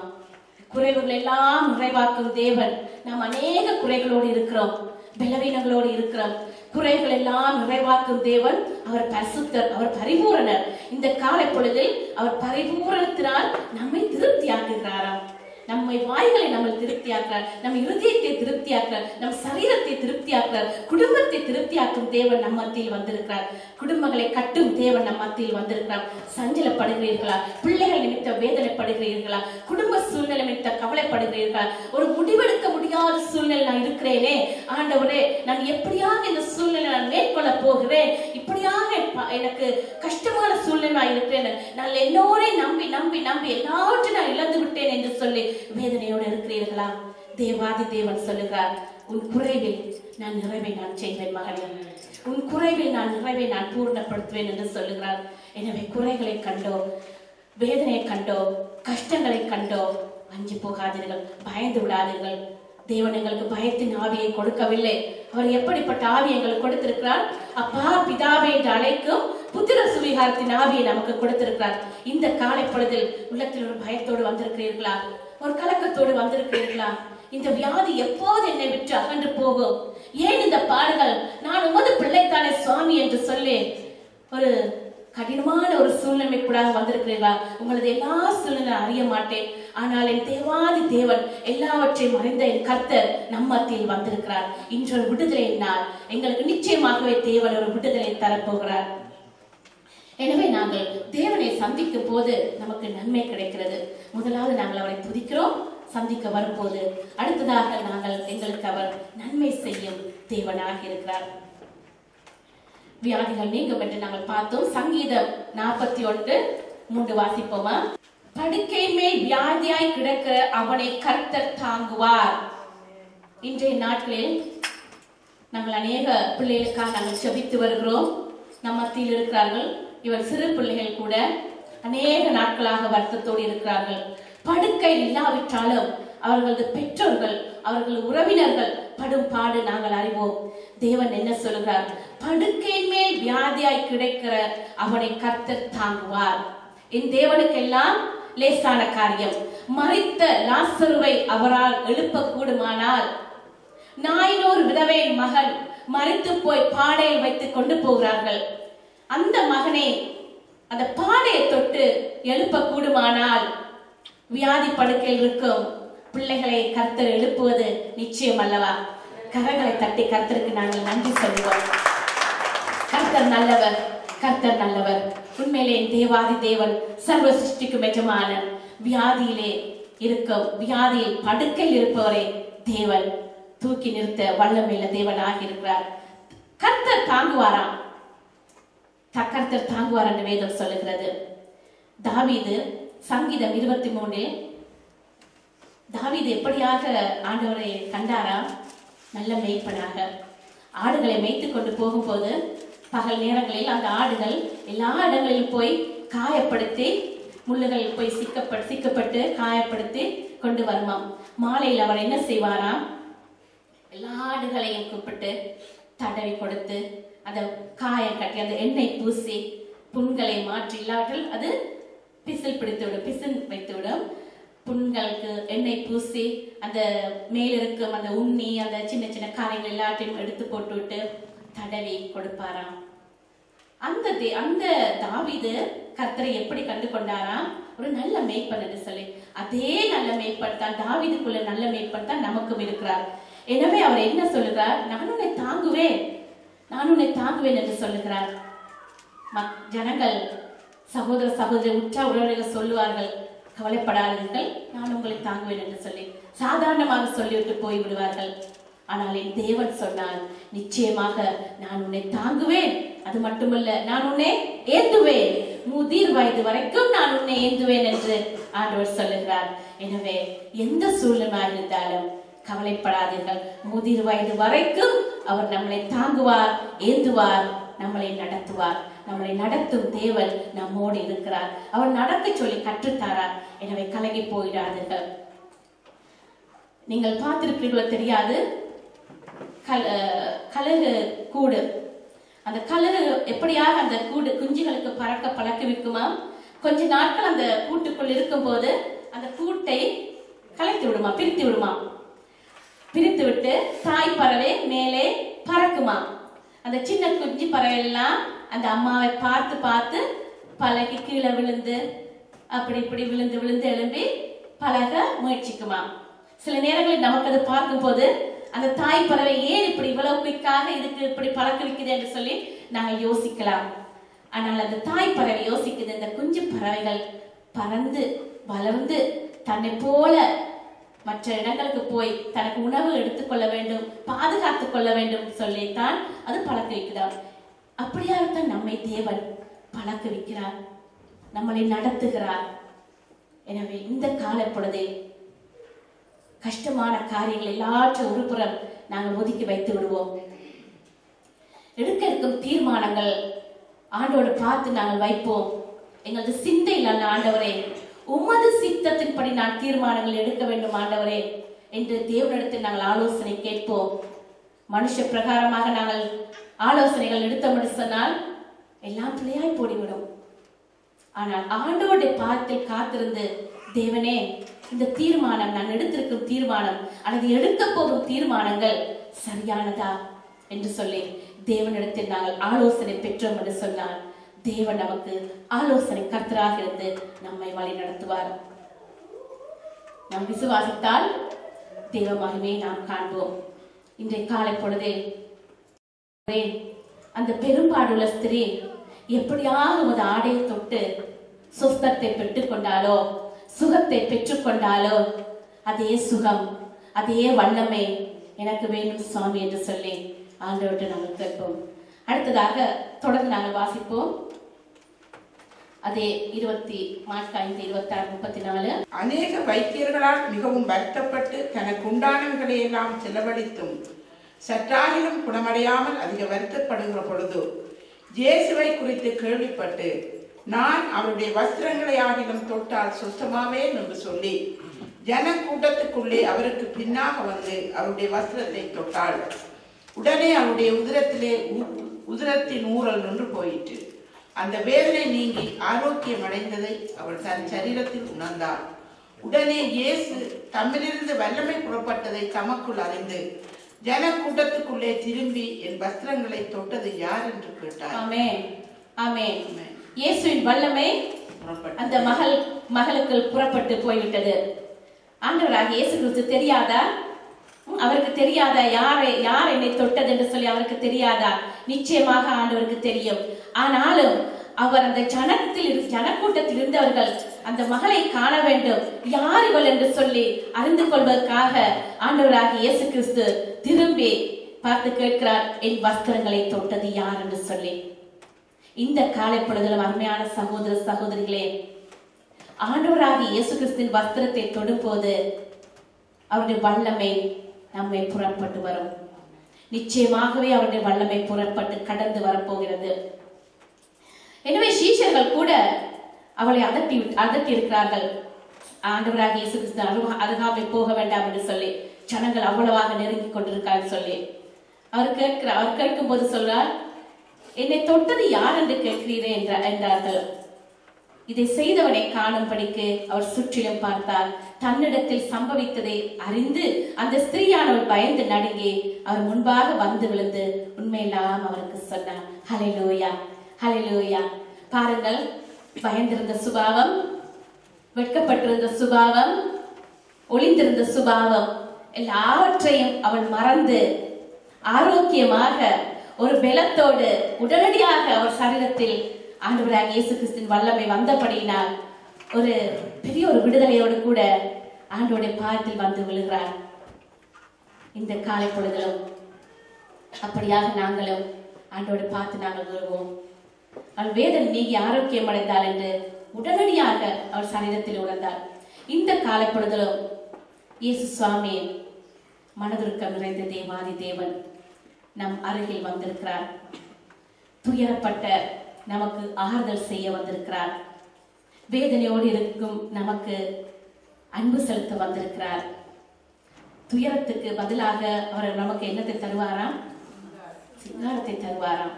[SPEAKER 1] குறைவுகள் எல்லாம் நிறைவாக்கும் தேவன். நாம் அநேக குறைகளோடு இருக்கிறோம் பலவீனங்களோடு இருக்கிறோம். குறைகள் எல்லாம் நிறைவாக்கும் தேவன். அவர் பரிசுத்தர் அவர் பரிபூரணர். இந்த காலை பொழுதில் அவர் பரிபூரணத்தினால் நம்மை திருப்தியாக்குகிறாராம். நம்மை வாய்களை நம்ம திருப்தியாக்குறார். நம் இருதயத்தை திருப்தியாக்குறார். நம் சரீரத்தை திருப்தியாக்குறார். குடும்பத்தை திருப்தியாக்கும் தேவன் நம் மத்தியில் வந்திருக்கிறார். குடும்பங்களை கட்டும் தேவன் நம் மத்தியில் வந்திருக்கிறார். சஞ்சலப்படுகிறீர்களா? பிள்ளைகள் நிமித்த வேதனைப்படுகிறீர்களா? குடும்ப சூழ்நிலை நிமித்த கவலைப்படுகிறீர்களா? ஒரு முடிவெடுக்க முடியாத சூழ்நிலை நான் இருக்கிறேனே. ஆண்டவரே நான் எப்படியாக இந்த சூழ்நிலை நான் மேற்கொள்ள போகிறேன்? இப்படியாக எனக்கு கஷ்டமான சூழ்நிலை நான் இருக்கிறேன். நான் எல்லோரையும் நம்பி நம்பி நம்பி எல்லாவற்றையும் நான் இழந்து விட்டேன் என்று சொல்லி வேதனையோடு இருக்கிறீர்களா? தேவாதி தேவன் சொல்லுகிறார் உன் குறைவில் நான் நிறைவை நான் செய்வேன் மகளே. உன் குறைவில் நான் நிறைவை நான் பூர்ணப்படுத்துவேன் என்று சொல்லுகிறார். எனவே குறைகளை கண்டோ வேதனையை கண்டோ கஷ்டங்களை கண்டோ அஞ்சு போகாதீர்கள் பயந்து விடாதீர்கள். தேவன் எங்களுக்கு பயத்தின் ஆவியை கொடுக்கவில்லை. அவர் எப்படிப்பட்ட ஆவி எங்களுக்கு கொடுத்திருக்கிறார்? அப்பா பிதாவே என்று அழைக்கும் புத்திர சுவிகாரத்தின் ஆவியை நமக்கு கொடுத்திருக்கிறார். இந்த காலை பொழுதில் உள்ளத்தில் ஒரு பயத்தோடு வந்திருக்கிறீர்களா? ஒரு கலக்கத்தோடு வந்திருக்கிறீர்களா? இந்த வியாதி எப்போது என்னை விட்டு அகன்று போகும்? ஏன் இந்த பாடுகள்? நான் உமது பிள்ளைத்தானே சுவாமி என்று சொல்லி ஒரு கடினமான ஒரு சூழ்நிலை கூட வந்திருக்கிறீர்களா? உங்களது எல்லா சூழ்நிலை அறிய மாட்டேன். ஆனால் என் தேவாதி தேவன் எல்லாவற்றையும் அறிந்த என் கர்த்தர் நம் மத்தியில் வந்திருக்கிறார். இன்று ஒரு விடுதலை நாள் எங்களுக்கு நிச்சயமாகவே தேவன் ஒரு விடுதலை தரப்போகிறார். எனவே நாங்கள் தேவனை சந்திக்கும் போது நமக்கு நன்மை கிடைக்கிறது. முதலாவது நாங்கள் அவரை துதிக்கிறோம் சந்திக்க வரும்போது. அடுத்ததாக நாங்கள் எங்களுக்கு அவர் நன்மை செய்யும் தேவனாக இருக்கிறார். வியாதிகள் நீங்கும் என்று நாங்கள் பார்த்தோம். சங்கீதம் நாற்பத்தி ஒன்று மூன்று வாசிப்போமா? படுக்கை மேல் வியாதியாய் கிடக்கிற அவனை கர்த்தர் தாங்குவார். இன்றைய நாட்களில் நாங்கள் அநேக பிள்ளைகளுக்காக நாங்கள் செபித்து வருகிறோம். நம் மத்தியில் இருக்கிறார்கள். இவர் சிறு பிள்ளைகள் கூட அநேக நாட்களாக வருத்தத்தோடு இருக்கிறார்கள். படுக்கை இல்லாவிட்டாலும் அவர்களது பெற்றோர்கள் அவர்கள் உறவினர்கள் படும் பாடு நாங்கள் அறிவோம். தேவன் என்ன சொல்கிறார்? படுக்கையின் மேல் வியாதியாய் கிடைக்கிற அவனை கர்த்தர் தாங்குவார். என் தேவனுக்கெல்லாம் லேசான காரியம். மறித்த லாசருவை அவரால் எழுப்ப கூடுமானால் நாயினோர் விதவையின் மகன் மறித்து போய் பாடையில் வைத்து கொண்டு போகிறார்கள். அந்த மகனை அந்த பாடையை தொட்டு எழுப்ப கூடுமானால் வியாதி படுக்கையில் இருக்கும் பிள்ளைகளை கர்த்தர் எழுப்புவது நிச்சயம் அல்லவா? கரங்களை தட்டி கர்த்தருக்கு நாங்கள் நன்றி சொல்லுவோம். கர்த்தர் நல்லவர் கர்த்தர் நல்லவர். உண்மையிலே தேவாதி தேவன் சர்வ சிருஷ்டிக்கும் மெஜமான வியாதியிலே இருக்கும் வியாதியில் படுக்கையில் இருப்பவரே தேவன். தூக்கி நிறுத்த வல்லமையில தேவனாக இருக்கிறார். கர்த்தர் தாங்குவாராம். கர்த்தர் தாங்குவார் என்று வேதம் சொல்லுகிறது. தாவீது சங்கீதம் இருபத்தி மூணில் தாவீது எப்படியாக ஆண்டவரை கண்டாரா? நல்ல மேய்ப்பனாக. ஆடுகளை மேய்த்து கொண்டு போகும்போது பகல் நேரங்களில் அந்த ஆடுகள் எல்லா இடங்களிலும் போய் காயப்படுத்தி முள்ளுகளில் போய் சிக்கப்பட்டு சிக்கப்பட்டு காயப்படுத்தி கொண்டு வருமாம். மாலையில் அவர் என்ன செய்வாராம்? எல்லா ஆடுகளையும் கூப்பிட்டு தடவி கொடுத்து அந்த காயம் கட்டி அந்த எண்ணெய் பூசி புண்களை மாற்றி இல்லாட்டில் அது பிசில் பிடித்துவிடும் பிசில் வைத்து விடும். புண்களுக்கு எண்ணெய் பூசி அந்த மேலிருக்கும் அந்த உண்ணி அந்த சின்ன சின்ன காயங்கள் எல்லாத்தையும் எடுத்து போட்டு விட்டு தடவி கொடுப்பாராம். அந்த அந்த தாவிது கர்த்தரை எப்படி கண்டு கொண்டாராம் ஒரு நல்ல மேய்ப்பன் சொல்லி. அதே நல்ல மேய்ப்பன் தான் தாவிதுக்குள்ள நல்ல மேய்ப்பன் தான் நமக்கும் இருக்கிறார். எனவே அவர் என்ன சொல்லுகிறார்? நான் உன்னை தாங்குவேன். நான் உன்னை தாங்குவேன் என்று சொல்லுகிறார். மக்- ஜனங்கள் சகோதர சகோதரி உற்ற உறவினர்கள் சொல்லுவார்கள் கவலைப்படாதீர்கள் நான் உங்களை தாங்குவேன் என்று சொல்லி. சாதாரணமாக சொல்லிவிட்டு போய் விடுவார்கள் ஆனால் என் தேவன் சொன்னால் நிச்சயமாக நான் உன்னை தாங்குவேன். அது மட்டுமல்ல நான் உன்னை ஏந்துவேன். முதிர் வயது வரைக்கும் நான் உன்னை ஏந்துவேன் என்று ஆண்டவர் சொல்லுகிறார். எனவே எந்த சூழ்நிலை இருந்தாலும் கவலைப்படாதீர்கள். முதிர் வயது வரைக்கும் அவர் நம்மளை தாங்குவார் ஏந்துவார் நம்மளை நடத்துவார். நம்மளை நடத்தும் தேவன் நம்மோடு இருக்கிறார். அவர் நடக்க சொல்லி கற்றுத்தாரார். எனவே கலங்கி போயிடாதீர்கள். நீங்கள் பார்த்திருப்பீர்களோ தெரியாது. கல்- கழுகு கூடு. அந்த கழுகு எப்படியாக அந்த கூடு குஞ்சுகளுக்கு பறக்க பழக்குவிக்குமா கொஞ்ச நாட்கள் அந்த கூட்டுக்குள் இருக்கும்போது அந்த கூட்டை கலைத்து விடுமா பிரித்து விடுமா? பிரித்து விட்டு தாய் பறவை மேலே பறக்குமா? அந்த சின்ன குஞ்சு பறவை எல்லாம் அந்த அம்மாவை பார்த்து பார்த்து பழகி கீழே விழுந்து அப்படி இப்படி விழுந்து விழுந்து எழும்பி பழக முயற்சிக்குமா? சில நேரங்களில் நமக்கு அது பார்க்கும்போது அந்த தாய் பறவை ஏன் இப்படி இவ்வளவு குயிக்காக இதுக்கு இப்படி பழக்க வைக்குது என்று சொல்லி நாங்கள் யோசிக்கலாம். ஆனால் அந்த தாய் பறவை யோசிக்குது இந்த குஞ்சு பறவைகள் பறந்து வளர்ந்து தன்னை போல மற்ற இடங்களுக்கு போய் தனக்கு உணவு எடுத்துக்கொள்ள வேண்டும் பாதுகாத்துக் கொள்ள வேண்டும் சொல்லித்தான் அது பழக்க வைக்கிறார் அப்படியாகத்தான் நம்மை தேவன் பழக்க வைக்கிறார் நம்மளை நடத்துகிறார். எனவே இந்த காலப்பொழுதே கஷ்டமான காரியங்கள் எல்லாற்ற ஒருபுறம் நாங்கள் ஒதுக்கி வைத்து விடுவோம். எடுக்க இருக்கும் தீர்மானங்கள் ஆண்டோடு பார்த்து நாங்கள் வைப்போம். எங்களது சிந்தையில் அல்ல ஆண்டவரே உமது சித்தத்தின்படி நான் தீர்மானங்கள் எடுக்க வேண்டும் ஆண்டவரே என்று தேவனிடத்தில் நாங்கள் ஆலோசனை கேட்போம். மனுஷ பிரகாரமாக நாங்கள் ஆலோசனைகள் எடுத்தோம் சொன்னால் எல்லாம் பிள்ளையாய் போடிவிடும். ஆனால் ஆண்டோடைய பாதத்தில் காத்திருந்து தேவனே இந்த தீர்மானம் நான் எடுத்திருக்கும் தீர்மானம் அல்லது எடுக்க போகும் தீர்மானங்கள் சரியானதா? என்று சொல்லி தேவனிடத்தில் நாங்கள் ஆலோசனை பெற்றோம் என்று சொன்னால் தேவன் நமக்கு ஆலோசனை கர்த்தராக இருந்து நம்மை வழி நடத்துவார். நாம் விசுவாசித்தால் தேவ மகிமையை நாம் காண்போம். இன்றைய காலை பொழுதே அந்த பெரும்பாடுள்ள ஸ்திரீ எப்படியாக உமது ஆடையை தொட்டு சுஸ்தத்தை பெற்றுக்கொண்டாலோ சுகத்தை பெற்றுக்கொண்டாலோ அதே சுகம் அதே வண்ணமே எனக்கு வேண்டும் சுவாமி என்று சொல்லி ஆண்டவர்கிட்ட நாங்கள் கேட்போம் அடுத்ததாக தொடர்ந்து நாங்கள் வாசிப்போம். அதே இருபத்தி மார்க் ஐந்து இருபத்தி ஆறு முப்பத்தி நாலு
[SPEAKER 2] அநேக வைத்தியர்களால் மிகவும் வருத்தப்பட்டு தனக்கு உண்டானவர்களை எல்லாம் செலவழித்தும் சற்றாகிலும் குணமடையாமல் அதிக வருத்தப்படுகிற பொழுது இயேசுவை குறித்து கேள்விப்பட்டு நான் அவருடைய வஸ்திரங்களை ஆகிலும் தொட்டால் சுத்தமாவே என்று சொல்லி ஜன கூட்டத்துக்குள்ளே அவருக்கு பின்னாக வந்து அவருடைய வஸ்திரத்தை தொட்டாள். உடனே அவருடைய உதிரத்திலே உதிரத்தின் ஊறல் நின்று போயிற்று. அந்த வேதனை நீங்கி ஆரோக்கியம் அடைந்ததை அவள் தன் சரீரத்தில் உணர்ந்தாள். உடனே இயேசு தம்மிலிருந்து வல்லமை புறப்பட்டதை தமக்குள் அறிந்து ஜன கூட்டத்துக்குள்ளே திரும்பி என் வஸ்திரங்களை தொட்டது யார்? என்று கேட்டார்.
[SPEAKER 1] ஆமென். ஆமென். இயேசுவின் வல்லமை. அந்த மகள் மகளுக்கு புறப்பட்டு போய்விட்டது. ஆண்டவராக இயேசு கிறிஸ்து தெரியாதா? அவருக்கு தெரியாதா யாரை யார் என்னை தொட்டது என்று சொல்லி அவருக்கு தெரியாதா? நிச்சயமாக ஆண்டவருக்கு தெரியும். ஆனாலும் அவர் அந்த ஜனத்தில் ஜனக்கூட்டத்தில் இருந்தவர்கள் அந்த மகளை காண வேண்டும். யார் இவள் என்று சொல்லி அறிந்து கொள்வதற்காக ஆண்டவராக இயேசு கிறிஸ்து திரும்பி பார்த்து கேட்கிறார் என் வஸ்திரங்களை தொட்டது யார் என்று சொல்லி. இந்த காலை பொழுதிலும் அருமையான சகோதர சகோதரிகளே ஆண்டவராக இயேசு கிறிஸ்தின் வஸ்திரத்தை தொடும்போது அவருடைய வல்லமை நம்மை புறப்பட்டு வரும். நிச்சயமாகவே அவருடைய வல்லமை புறப்பட்டு கடந்து வரப்போகிறது. எனவே சீஷர்கள் கூட அவளை அதட்டி அதட்டி இருக்கிறார்கள் ஆண்டவராக இயேசு கிறிஸ்து அருகா அருகாமை போக வேண்டாம் என்று சொல்லி ஜனங்கள் அவ்வளவாக நெருங்கி கொண்டிருக்கார் சொல்லி அவர் கேட்கிறார் அவர் கேட்கும் போது சொல்றார் என்னை தொட்டது யார் என்று கேட்கிறீரே என்றார்கள். இதை செய்தவனை காணும்படிக்கு அவர் சுற்றிலும் பார்த்தார். தன்னிடத்தில் சம்பவித்ததை அறிந்து அந்த ஸ்திரீயானவர் பயந்து நடுங்கி அவர் முன்பாக வந்து விழுந்து உண்மையெல்லாம் அவருக்கு சொன்னார். ஹalleluya லோயா பாருங்கள் பயந்திருந்த சுபாவம் வெட்கப்பட்டிருந்த சுபாவம் ஒளிந்திருந்த சுபாவம் எல்லாவற்றையும் அவள் மறந்து ஆரோக்கியமாக ஒரு பலத்தோடு உடனடியாக அவர் சரீரத்தில் ஆண்டவராக இயேசு கிறிஸ்தின் வல்லமை வந்தபடியினால் ஒரு பெரிய ஒரு விடுதலையோடு கூட ஆண்டோடைய பாதத்தில் வந்து விழுகிறார். இந்த காலை பொழுதிலும் அப்படியாக நாங்களும் ஆண்டோடு பார்த்து நாங்கள் விழுவோம். அவள் வேதனை நீங்கி ஆரோக்கியம் அடைந்தாள் என்று உடனடியாக அவள் சரீரத்தில் உணர்ந்தாள். இந்த காலை பொழுதிலும் இயேசு சுவாமி மனதுருக்கம் நிறைந்த தேவாதி தேவன் நம் அருகில் வந்திருக்கிறார். துயரப்பட்ட நமக்கு ஆறுதல் செய்ய வந்திருக்கிறார். வேதனையோடு இருக்கும் நமக்கு அன்பு செலுத்த வந்திருக்கிறார். துயரத்துக்கு பதிலாக அவர் நமக்கு என்னத்தை தருவாராம்? சிங்காரத்தை தருவாராம்.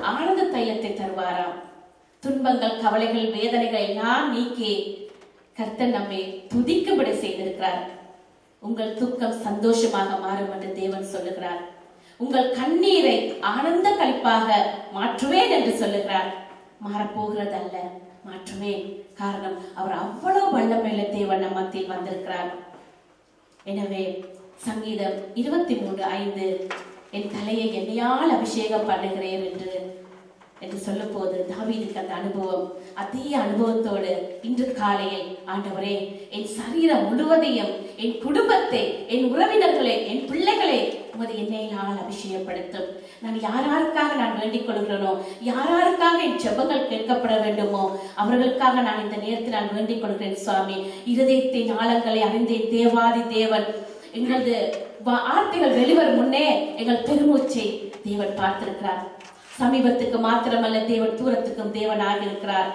[SPEAKER 1] ஆனந்த தைலத்தை தருவாராம். துன்பங்கள் கவலைகள் வேதனைகள் எல்லாம் நீக்கி கர்த்தர் நம்மை துதிக்கும்படி செய்திருக்கிறார். உங்கள் துக்கம் சந்தோஷமாக மாறும் என்று தேவன் சொல்லுகிறார். உங்கள் கண்ணீரை ஆனந்த கழிப்பாக மாற்றுவேன் என்று சொல்லுகிறார். மாறப்போகிறது அல்ல மாற்றுமே. காரணம் அவர் அவ்வளவு வல்லமையில தேவன் நம்ம மத்தியில் வந்திருக்கிறார். எனவே சங்கீதம் இருபத்தி மூன்று ஐந்து என் தலையை என்னையால் அபிஷேகம் பண்ணுகிறேன் என்று என்று சொல்லும் போது தாவீதுக்கு அந்த அனுபவம் அதே அனுபவத்தோடு இன்று காலையில் ஆண்டவரே என் சரீரம் முழுவதையும் என் குடும்பத்தை என் உறவினர்களை என் பிள்ளைகளை உமது எண்ணெயினால் அபிஷேகப்படுத்தும். நான் யாராருக்காக நான் வேண்டிக் கொள்கிறேனோ யாராருக்காக என் ஜெபங்கள் கேட்கப்பட வேண்டுமோ அவர்களுக்காக நான் இந்த நேரத்தில் நான் வேண்டிக் கொள்கிறேன் சுவாமி. இருதயத்தின் ஆழங்களை அறிந்தேன் தேவாதி தேவன் எங்களது வார்த்தைகள் வெளிவரும் முன்னே எங்கள் பெருமூச்சை தேவன் பார்த்திருக்கிறார். சமீபத்துக்கு மாத்திரமல்ல தேவன் தூரத்துக்கும் தேவன் ஆகியிருக்கிறார்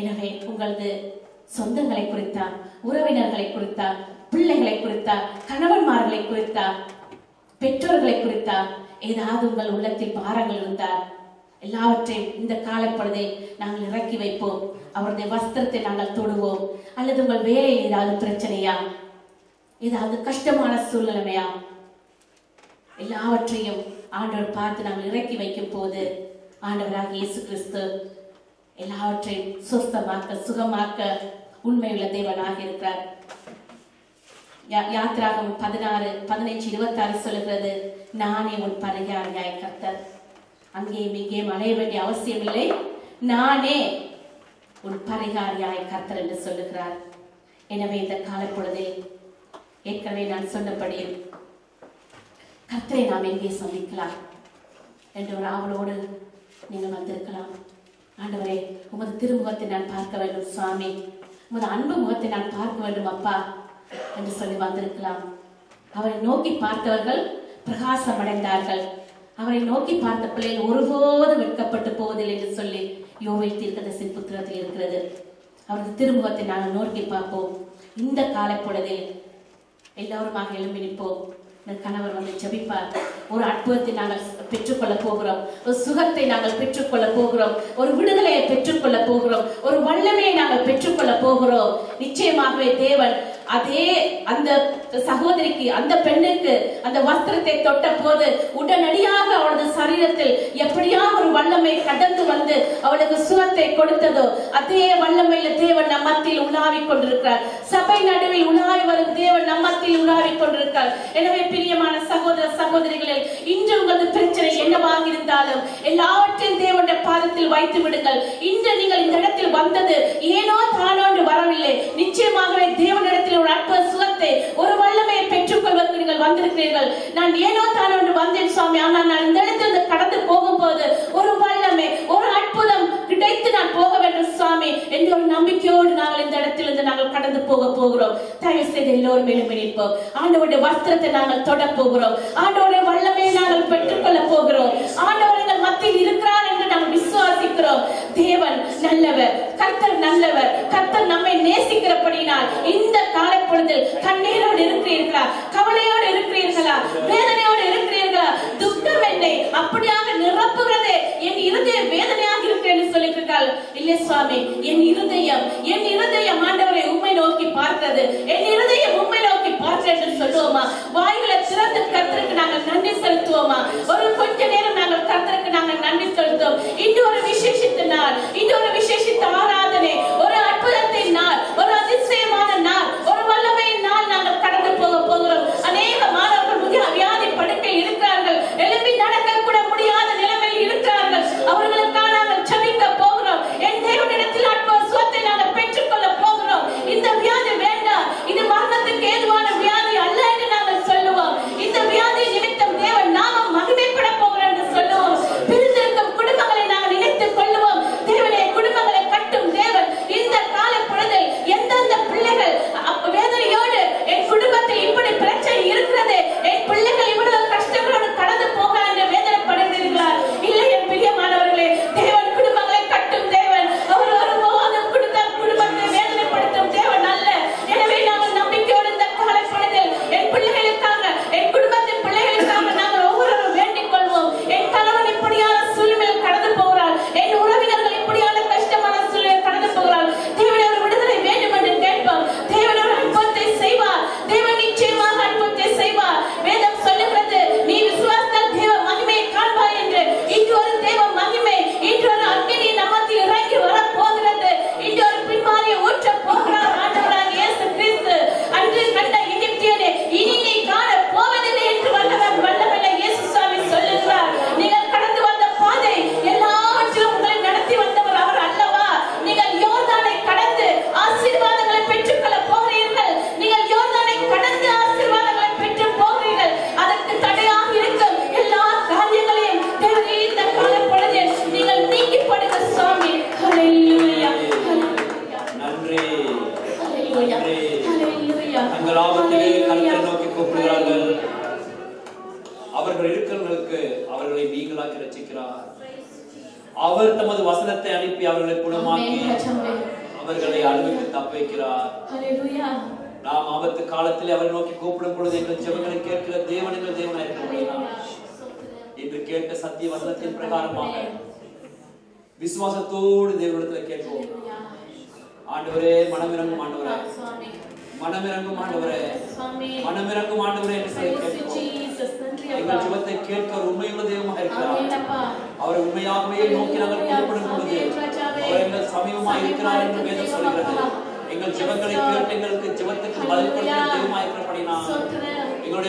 [SPEAKER 1] எனவே உங்களது சொந்தங்களை குறித்தா உறவினர்களை குறித்தா பிள்ளைகளை குறித்தா கணவன்மார்களை குறித்தா பெற்றோர்களை குறித்தா ஏதாவது உங்கள் உள்ளத்தில் பாரங்கள் இருந்தால் எல்லாவற்றையும் இந்த காலப்பொழுதை நாங்கள் இறக்கி வைப்போம். அவருடைய வஸ்திரத்தை நாங்கள் தொடுவோம். அல்லது உங்கள் வேலையில் ஏதாவது பிரச்சனையா? ஏதாவது கஷ்டமான சூழ்நிலைமையா? எல்லாவற்றையும் ஆண்டவர் பார்த்து நாங்கள் இறக்கி வைக்கும் போது ஆண்டவராக இயேசு கிறிஸ்து எல்லாவற்றையும் சுஸ்தமாக்க சுகமாக்க உண்மையுள்ள தேவனாக இருக்கிறார். யாத்திராகம் பதினாறு பதினைஞ்சு இருபத்தாறு சொல்லுகிறது. நானே உன் பரிகாரியாய் கர்த்தர். அங்கேயும் இங்கேயும் அலைய வேண்டிய அவசியம் இல்லை. நானே உன் பரிகாரியாய் கத்தர் என்று சொல்லுகிறார். எனவே இந்த காலப்பொழுதில் ஏற்கனவே நான் சொன்னபடி கர்த்தரை நாம் எங்கே சந்திக்கலாம் என்ற ஒரு ஆவலோடு நீங்கள் வந்திருக்கலாம். ஆண்டவரே உமது திருமுகத்தை நான் பார்க்க வேண்டும் சுவாமி. உமது அன்பு முகத்தை நான் பார்க்க வேண்டும் அப்பா. என்று சொல்லி வந்திருக்கலாம். அவரை நோக்கி பார்த்தவர்கள் பிரகாசம் அடைந்தார்கள் அவரை நோக்கி பார்த்த பிள்ளைகள் ஒருபோது வெட்கப்பட்டு போவதில்லை என்று சொல்லி யோவில் தீர்க்கதரிசின் புத்திரத்தில் இருக்கிறது. அவரது திருமுகத்தை நாங்கள் நோக்கி பார்ப்போம். இந்த காலப்பொழுதில் எல்லோருமாக எழும்பி நிற்போம் கணவர் வந்து ஜபிப்பார். ஒரு அற்புதத்தை நாங்கள் பெற்றுக்கொள்ள போகிறோம். ஒரு சுகத்தை நாங்கள் பெற்றுக்கொள்ள போகிறோம். ஒரு விடுதலையை பெற்றுக்கொள்ள போகிறோம். ஒரு வல்லமையை நாங்கள் பெற்றுக்கொள்ள போகிறோம். நிச்சயமாகவே தேவன் அதே அந்த சகோதரிக்கு அந்த பெண்ணுக்கு அந்த வஸ்திரத்தை தொட்ட போது உடனடியாக அவளது சரீரத்தில் எப்படியா ஒரு வல்லமை கடந்து வந்து அவளுக்கு சுகத்தை கொடுத்ததோ அதே வல்லமையில தேவன் நம்மத்தில் உலாவிக் கொண்டிருக்கிறார். சபை நடுவில் உலாவி வரும் தேவன் நம்மத்தில் உலாவிக் கொண்டிருக்கிறார். எனவே பிரியமான சகோதர சகோதரிகளே இன்று உங்களது பிரச்சனை என்னவாக இருந்தாலும் எல்லாவற்றையும் தேவனுடைய பாதத்தில் வைத்து விடுங்கள். இன்று நீங்கள் இந்த இடத்தில் வந்தது ஏனோ தானோன்று வரவில்லை. நிச்சயமாகவே தேவனிடத்தில் ஒரு அற்புத சுகத்தை ஒரு வல்லமையை பெற்றுக்கொள்வதற்கு நீங்கள் வந்திருக்கிறீர்கள் நான் ஏனோ தான் ஒன்று வந்தேன் சுவாமி. ஆனால் நான் இந்த இடத்துல கடந்து போகும்போது ஒரு வல்லமை ஒரு அற்புதம் கிடைத்து நான் போக வேண்டும் சுவாமி. என்ற ஒரு நம்பிக்கையோடு நாங்கள் இந்த இடத்திலிருந்து நாங்கள் கடந்து போக போகிறோம். தயவு செய்து எல்லோரும் எழுப்பிடிப்போம் ஆண்டவருடைய வஸ்திரத்தை நாங்கள் தொட போகிறோம். ஆண்டவருடைய வல்லமையை நாங்கள் பெற்றுக்கொள்ள போகிறோம். ஆண்டவர் எங்கள் மத்தியில் இருக்கிறார் என்று நாங்கள் விசுவாசிக்கிறோம். தேவன் நல்லவர். கர்த்தர் நல்லவர். கர்த்தர் நம்மை நேசிக்கிறபடினால் இந்த காலப்பொழுதில் கண்ணீரோடு இருக்கிறீர்களா? கவலையோடு இருக்கிறீர்களா? வேதனையோடு இருக்கிறீர்களா? துக்கம் என்னை அப்படியாக நிரப்புகிறதே. என் இருதயம் வேதனையாக இருக்கிறேன் என்று சொல்லியிருக்கிறாள். இல்லை சுவாமி என் இருதயம் என் இருதயம் ஆண்டவரை உண்மை நோக்கி பார்க்கிறது. என் இருதயம் உண்மை நோக்கி பார்த்தது என்று சொல்லுவோமா? வாய்களை திறந்து கர்த்தருக்கு நாங்கள் நன்றி செலுத்துவோமா? ஒரு கொஞ்ச நேரம் நாங்கள் கர்த்தருக்கு நாங்கள் நன்றி செலுத்துவோம். இன்று ஒரு விசேஷித்த நாள். இன்று ஒரு விசேஷித்த ஆராதனை ஒரு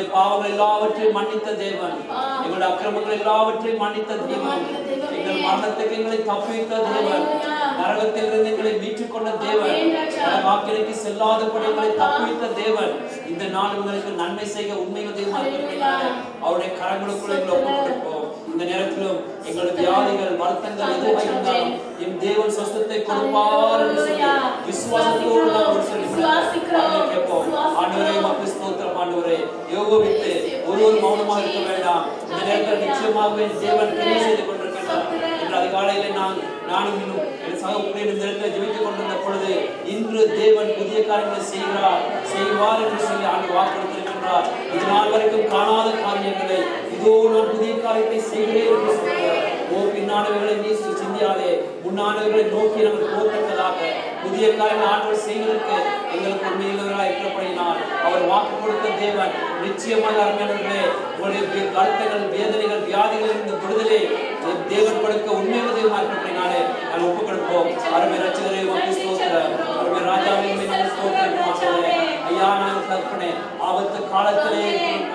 [SPEAKER 3] எங்களுடைய பாவங்கள் எல்லாவற்றையும் மன்னித்த தேவன். எங்களுடைய அக்கிரமங்கள் எல்லாவற்றையும் மன்னித்த தேவன். எங்கள் மரணத்துக்கு எங்களை தப்பித்த தேவன். நரகத்தில் இருந்து எங்களை மீட்டுக் கொண்ட தேவன் வாக்கிற்கு செல்லாதபடி எங்களை தப்பித்த தேவன். இந்த நாள் உங்களுக்கு நன்மை செய்ய இருக்கிறபடினாலே அவருடைய கரங்களுக்குள்ள எங்களை ஒப்புக் கொடுப்போம் இந்த நேரத்திலும் எங்களுடைய வியாதிகள் வருத்தங்கள் எதுவாக இருந்தாலும் என் தேவன் சொஸ்தத்தை கொடுப்பார் விசுவாசத்தோடு. கேட்போம் ஆண்டவரே ஸ்தோத்திரம். ஆண்டவரே யோகோவித்து ஒருவர் மௌனமாக இருக்க வேண்டாம். இந்த நேரத்தில் நிச்சயமாகவே தேவன் கிரியை செய்து கொண்டிருக்கின்றார் இன்று அதிகாலையிலே நான் நானும் இன்னும் என் சக ஊழியர் இந்த நேரத்தில் ஜெபித்துக் கொண்டிருந்த பொழுது இன்று தேவன் புதிய காரியங்களை செய்கிறார். செய்வார் என்று சொல்லி ஆண்டு வாக்களித்திருக்கின்றார். இது நாள் வரைக்கும் காணாத காரியங்களை. இதோ நான் புதிய காரியத்தை செய்கிறேன் என்று சொல்கிறார். ஓ பின்னானவர்களை நீ சிந்தியாதே. முன்னானவர்களை நோக்கி நமக்கு போத்தக்கதாக புதிய காரியங்கள் ஆண்டவர் செய்வதற்கு எங்களுக்கு உண்மையுள்ளவர்களாக இருக்கப்படினால் அவர் வாக்கு கொடுத்த தேவன் நிச்சயமாக அருமையானவர்களே உங்களுடைய கருத்துகள் வேதனைகள் வியாதிகள் இருந்த விடுதலை தேவன் கொடுக்க உண்மையுள்ள தெய்வமாக இருக்கிறபடினாலே நாங்கள் ஒப்புக் கொடுப்போம் அருமை ரச்சகரே உமக்கு ஸ்தோத்திரம். அருமை ராஜாவே ஸ்தோத்திரம். ஐயா நாங்கள் கற்பனை. ஆபத்து காலத்திலே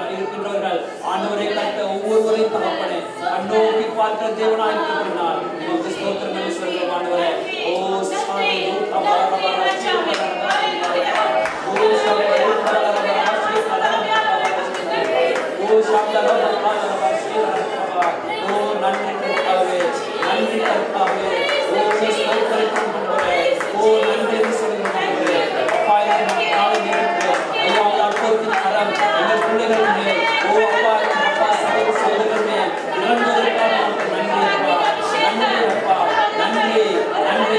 [SPEAKER 3] இருக்கின்றவர்கள் ஆண்டவரை கட்ட ஒவ்வொருவரையும் தகப்பனே. கண்ணோக்கி பார்க்கிற தேவனாக இருக்கிறபடினால்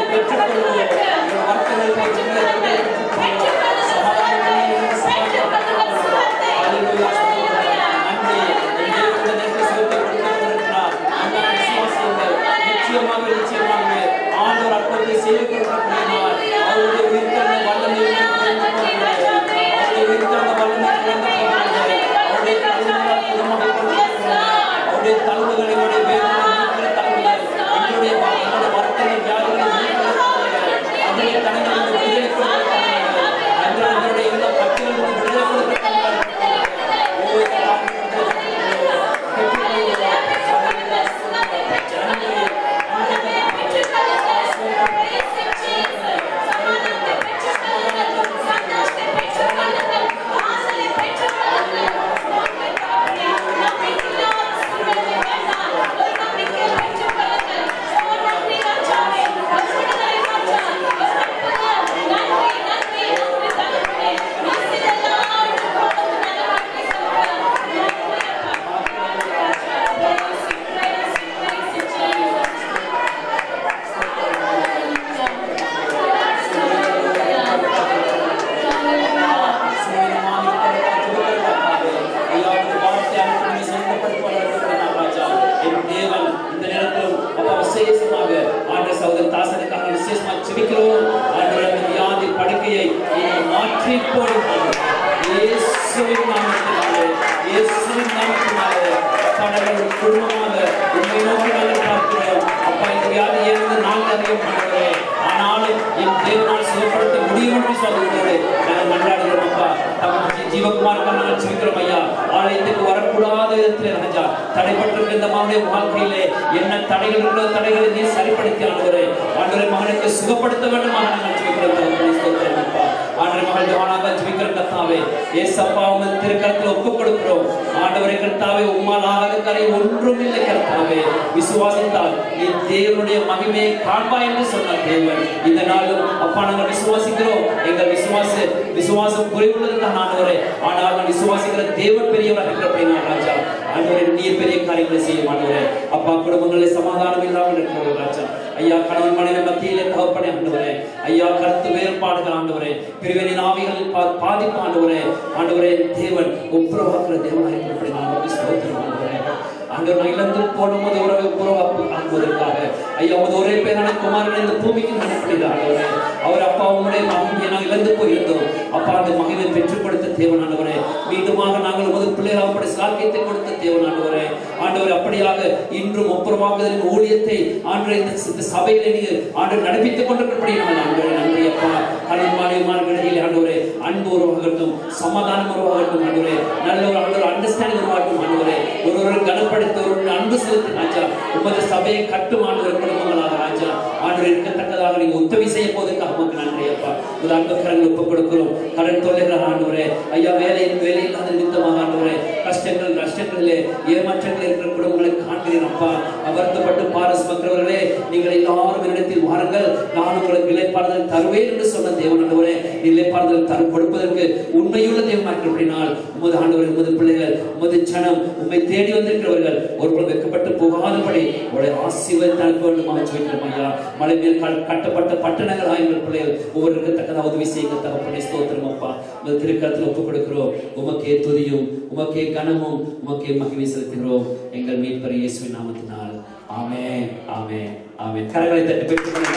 [SPEAKER 3] பெற்றுக்கொள்வோம் எங்கள் வர்த்தகர்கள் ஜனங்களை பெற்றுக்கொள்வோம் சமாதானமே எங்கள் சமாதானம் Hallelujah. நன்றி என் தேவன் இந்த நேரத்தில் செலுத்த கொடுத்திருக்கிறார் அந்த விசுவாசியுங்கள் நிச்சயமாக நிச்சயமாக ஆண்டவர் அற்புதத்தை குடும்பமாக உண்மை நோக்கி நாங்கள் பார்க்கிறோம் அப்பா இந்த வியாதி இருந்து நாங்கள் அறிய மாட்டோம் ஆனாலும் என் தேவனால் சுகப்படுத்த முடியும் என்று சொல்லுகிறது. நாங்கள் மன்றாடுகிறோம் அப்பா. தமக்கு ஜீவகுமார் நாங்கள் சொல்கிறோம் ஐயா. ஆலயத்துக்கு வரக்கூடாத விதத்தில் ராஜா. தடைப்பட்டிருக்க இந்த மகனுடைய வாழ்க்கையிலே என்ன தடைகள் இருக்கிற தடைகளை நீ சரிப்படுத்தி ஆளுகிறே ஆண்டுரை மகனுக்கு சுகப்படுத்த வேண்டுமாக நாங்கள் ஜெபிக்கிறோம் அப்பா. ஆண்டரை மகள் ஜவானாக ஜெபிக்கிற கத்தாவே ஏசப்பா உங்கள் திருக்கரத்தில் ஒப்புக் கொடுக்கிறோம் ஆண்டவரை கர்த்தாவே உம்மால் ஆகாத கரை ஒன்றும் இல்லை கர்த்தாவே. விசுவாசித்தால் நீ தேவனுடைய மகிமையை காண்பா என்று சொன்ன தேவன். இந்த நாளும் அப்பா நாங்கள் விசுவாசிக்கிறோம். எங்கள் விசுவாச விசுவாசம் குறைவுள்ளதுதான் ஆண்டவரே. ஆனால் நாங்கள் விசுவாசிக்கிற தேவன் பெரியவர் இருக்கிறபடினா ராஜா. ஆண்டவரே நீர் பெரிய காரியங்களை செய்யும் ஆண்டவரே. அப்பா குடும்பங்களில் சமாதானம் இல்லாமல் இருக்கிறோம் ராஜா. ஐயா கணவன் மனைவி மத்தியிலே தகப்பனை ஆண்டவரே. ஐயா கருத்து வேறுபாடுகள் ஆண்டவரே. பிரிவினை ஆவிகளில் பாதிப்பு ஆண்டவரே. ஆண்டவரே தேவன் ஒப்புரவாக்குற தேவனாக இருக்கிறபடி நான் ஸ்தோத்திரம் ஆண்டவரே. ஆண்டவர் நான் இழந்து போடும்போது உறவை உறவாக்கு ஆக்குவதற்காக ஐயா உமது ஒரே பேரான குமாரன் இந்த பூமிக்கு நடப்படுகிறார் அவர் அப்பா உம்முடைய மகிமையை நான் இழந்து போயிருந்தோம். அப்பா அந்த மகிமை பெற்றுக் தேவனானவரே. மீண்டுமாக நாங்கள் உமது பிள்ளைகள் அப்படி சாக்கியத்தை கொடுத்த தேவனானவரே. ஆண்டவர் அப்படியாக இன்றும் ஒப்புறமாக்குதலின் ஊழியத்தை ஆண்டு இந்த இந்த நீங்கள் ஆண்டு நடப்பித்துக் கொண்டிருக்கிறபடி நான் ஆண்டவரே நன்றி அப்பா. கணவன் இடையில் ஆண்டவரே அன்பு உருவாகட்டும் சமாதானம் உருவாகட்டும் ஆண்டவரே. நல்ல ஒரு ஆண்டவர் அண்டர்ஸ்டாண்டிங் உருவாகட்டும் ஆண்டவரே. ஒருவர் கனப்படுத்த ஒரு அன்பு செலுத்து ராஜா. உமது சபையை கட்டும் ஆண்டவர் குடும்பங்களாக ராஜா. ஆண்டு இருக்கத்தக்கதாக நீங்க உதவி செய்ய போதுக்காக உமக்கு நன்றி அப்பா. ஒரு அன்பு கரங்கள் ஒப்புக் கொடுக்கிறோம். கடன் தொல்லைகள் ஆண்டு ஐயா வேலை வேலை இல்லாத நிமித்தமாக ஆண்டு கஷ்டங்கள் நஷ்டங்களிலே ஏமாற்றங்கள் இருக்கிற குடும்பங்களை காண்கிறேன் அப்பா. அவர்த்தப்பட்டு பாரஸ் மற்றவர்களே நீங்கள் எல்லாரும் என்னிடத்தில் வாருங்கள். நான் உங்களுக்கு இலைப்பாறுதல் தருவேன் என்று சொன்ன தேவன் ஆண்டவரே இலைப்பாறுதல் தர கொடுப்பதற்கு உண்மையுள்ள தேவன் அப்படினால் உமது ஆண்டவர் உமது பிள்ளைகள் உமது சனம் உண்மை தேடி வந்திருக்கிறவர்கள் ஒருபோது வைக்கப்பட்டு போகாதபடி உடைய ஆசீர்வாதம் தனக்கு வேண்டுமாக சொல்லிக்கிறோம் ஐயா. மலை மேல் கட்டப்பட்ட பட்டணங்கள் எங்கள் பிள்ளைகள் ஒவ்வொருக்கு தக்கதாக உதவி செய்யுங்க தகப்பனே ஸ்தோத்திரம் அப்பா. உமது திருக்கத்தில் ஒப்புக் கொடுக்கிறோம். உமக்கே துதியும் உமக்கே கனமும் உமக்கே மகிமை செலுத்துகிறோம். எங்கள் மீட்பர் இயேசுவின் நாமத்தினால். ஆமே ஆமே ஆமே கரங்களை தட்டி பெற்றுக் கொள்ள